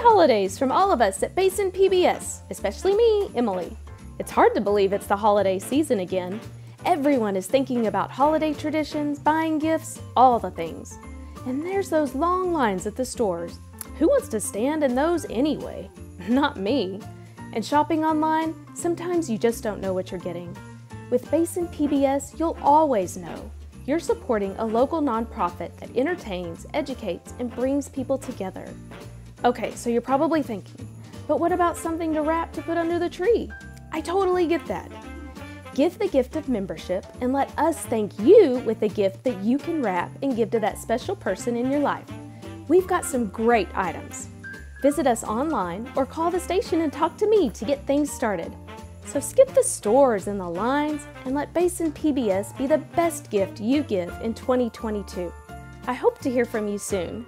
holidays from all of us at Basin PBS, especially me, Emily. It's hard to believe it's the holiday season again. Everyone is thinking about holiday traditions, buying gifts, all the things. And there's those long lines at the stores. Who wants to stand in those anyway? Not me. And shopping online, sometimes you just don't know what you're getting. With Basin PBS, you'll always know. You're supporting a local nonprofit that entertains, educates, and brings people together. Okay, so you're probably thinking, but what about something to wrap to put under the tree? I totally get that. Give the gift of membership and let us thank you with a gift that you can wrap and give to that special person in your life. We've got some great items. Visit us online or call the station and talk to me to get things started. So skip the stores and the lines and let Basin PBS be the best gift you give in 2022. I hope to hear from you soon.